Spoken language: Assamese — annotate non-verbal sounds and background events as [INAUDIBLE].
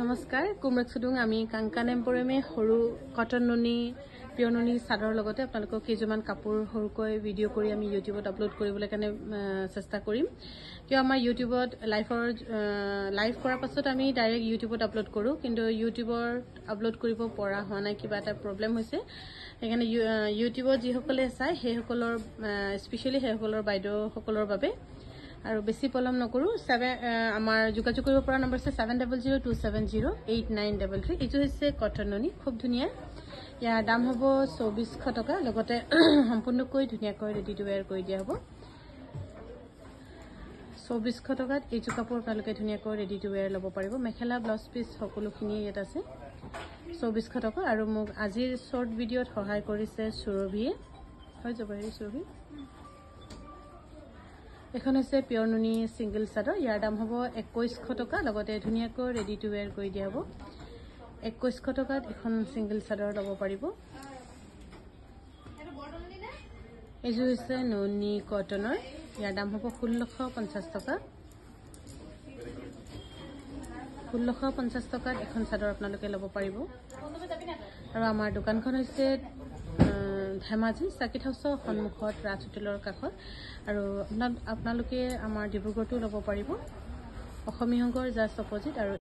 নমস্কাৰ কুমৰক চুডুং আমি কাংকান এম্পৰেমে সৰু কটন নুনি পিয়ৰ নুনি চাদৰৰ লগতে আপোনালোকক কেইযোৰমান কাপোৰ সৰুকৈ ভিডিঅ' কৰি আমি ইউটিউবত আপলোড কৰিবলৈ কাৰণে চেষ্টা কৰিম। কিয় আমাৰ ইউটিউবত লাইভৰ লাইভ কৰাৰ পাছত আমি ডাইৰেক্ট ইউটিউবত আপলোড কৰোঁ কিন্তু ইউটিউবত আপলোড কৰিব পৰা হোৱা নাই কিবা এটা প্ৰব্লেম হৈছে। সেইকাৰণে ইউটিউবত যিসকলে চায় সেইসকলৰ স্পেচিয়েলি সেইসকলৰ বাইদেউসকলৰ বাবে আৰু বেছি পলম নকৰোঁ ছেভেন আমাৰ যোগাযোগ কৰিব পৰা নম্বৰ হৈছে seven double zero' two seven zero' eight nine double three এইটো হৈছে কটন নুনি খুব ধুনীয়া। ইয়াৰ দাম হ'ব চৌবিছশ টকা লগতে [CLEARS THROAT] সম্পূৰ্ণকৈ ধুনীয়াকৈ ৰেডি টু ৱেৰ কৰি দিয়া হ'ব। চৌবিছশ টকাত এইযোৰ কাপোৰ আপোনালোকে ধুনীয়াকৈ ৰেডি টু ৱেৰ ল'ব পাৰিব। মেখেলা ব্লাউজ পিচ সকলোখিনিয়ে ইয়াত আছে। চৌবিছশ টকা আৰু মোক আজিৰ শ্বৰ্ট ভিডিঅ'ত সহায় কৰিছে সুৰভিয়ে। হৈ যাব হেৰি সুৰভি। এখন হৈছে পিয়ৰ নুনি ছিংগল চাদৰ। ইয়াৰ দাম হ'ব একৈছশ টকা লগতে ধুনীয়াকৈ ৰেডি টু ৱেৰ কৰি দিয়া হ'ব। একৈছশ টকাত এখন ছিংগল চাদৰ ল'ব পাৰিব। এইযোৰ হৈছে নুনি কটনৰ। ইয়াৰ দাম হ'ব ষোল্লশ পঞ্চাছ টকা। ষোল্লশ পঞ্চাছ টকাত এখন চাদৰ আপোনালোকে ল'ব পাৰিব। আৰু আমাৰ দোকানখন হৈছে ধেমাজি চাৰ্কিট হাউচৰ সন্মুখত ৰাজ হোটেলৰ কাষত। আৰু আপোনাল আপোনালোকে আমাৰ ডিব্ৰুগড়তো ল'ব পাৰিব। অসমীয়া সংঘৰ জাষ্ট অপজিট আৰু